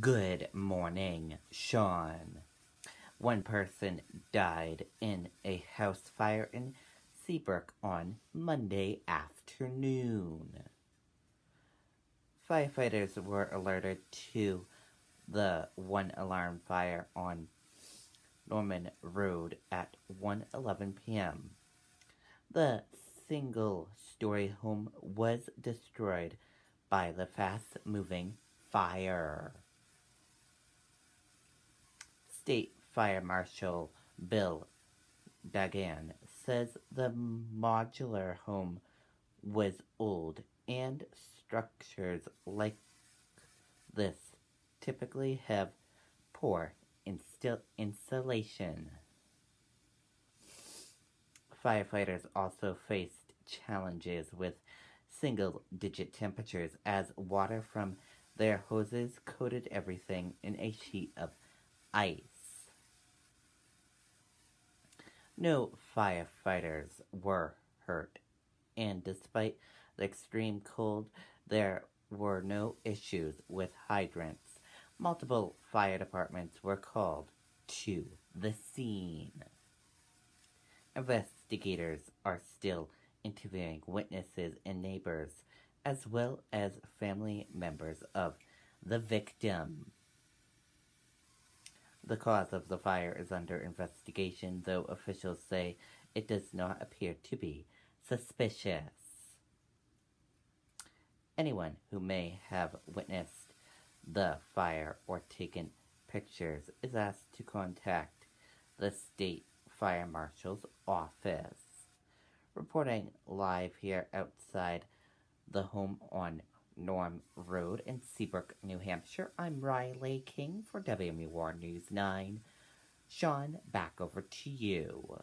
Good morning, Sean. One person died in a house fire in Seabrook on Monday afternoon. Firefighters were alerted to the one alarm fire on Norman Road at 1:11 p.m. The single-story home was destroyed by the fast-moving fire. State Fire Marshal Bill Degnan says the modular home was old and structures like this typically have poor insulation. Firefighters also faced challenges with single digit temperatures as water from their hoses coated everything in a sheet of ice. No firefighters were hurt, and despite the extreme cold, there were no issues with hydrants. Multiple fire departments were called to the scene. Investigators are still interviewing witnesses and neighbors, as well as family members of the victim. The cause of the fire is under investigation, though officials say it does not appear to be suspicious. Anyone who may have witnessed the fire or taken pictures is asked to contact the state fire marshal's office. Reporting live here outside the home on Norm Road in Seabrook, New Hampshire. I'm Riley King for WMUR News 9. Sean, back over to you.